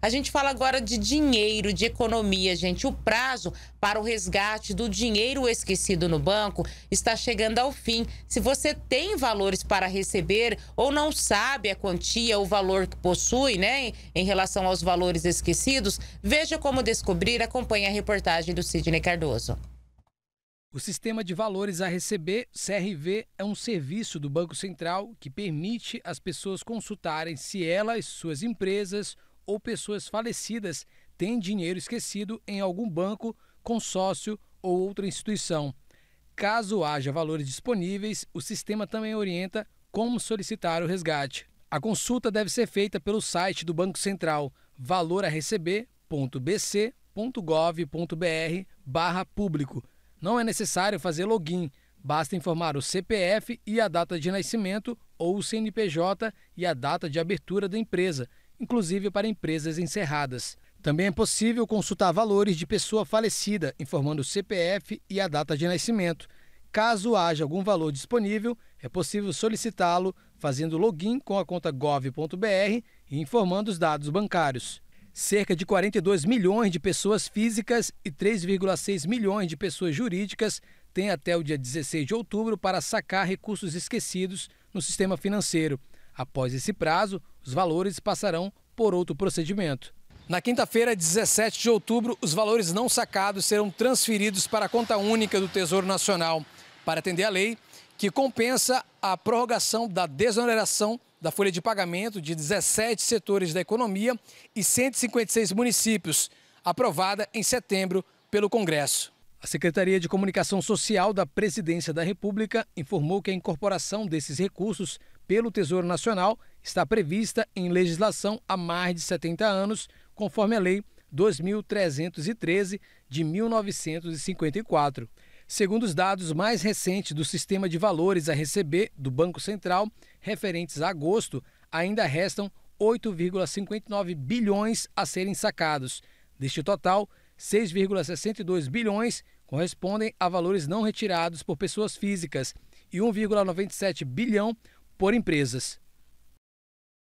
A gente fala agora de dinheiro, de economia, gente. O prazo para o resgate do dinheiro esquecido no banco está chegando ao fim. Se você tem valores para receber ou não sabe a quantia, o valor que possui, né, em relação aos valores esquecidos, veja como descobrir. Acompanhe a reportagem do Sidney Cardoso. O Sistema de Valores a Receber, CRV, é um serviço do Banco Central que permite às pessoas consultarem se elas, suas empresas ou pessoas falecidas têm dinheiro esquecido em algum banco, consórcio ou outra instituição. Caso haja valores disponíveis, o sistema também orienta como solicitar o resgate. A consulta deve ser feita pelo site do Banco Central valoraReceber.bc.gov.br barra público. Não é necessário fazer login, basta informar o CPF e a data de nascimento ou o CNPJ e a data de abertura da empresa inclusive para empresas encerradas. Também é possível consultar valores de pessoa falecida, informando o CPF e a data de nascimento. Caso haja algum valor disponível, é possível solicitá-lo fazendo login com a conta gov.br e informando os dados bancários. Cerca de 42 milhões de pessoas físicas e 3,6 milhões de pessoas jurídicas têm até o dia 16 de outubro para sacar recursos esquecidos no sistema financeiro. Após esse prazo, os valores passarão por outro procedimento. Na quinta-feira, 17 de outubro, os valores não sacados serão transferidos para a conta única do Tesouro Nacional para atender a lei que compensa a prorrogação da desoneração da folha de pagamento de 17 setores da economia e 156 municípios, aprovada em setembro pelo Congresso. A Secretaria de Comunicação Social da Presidência da República informou que a incorporação desses recursos pelo Tesouro Nacional está prevista em legislação há mais de 70 anos, conforme a Lei 2313 de 1954. Segundo os dados mais recentes do Sistema de Valores a Receber do Banco Central, referentes a agosto, ainda restam 8,59 bilhões a serem sacados. Deste total, 6,62 bilhões correspondem a valores não retirados por pessoas físicas e 1,97 bilhão por empresas.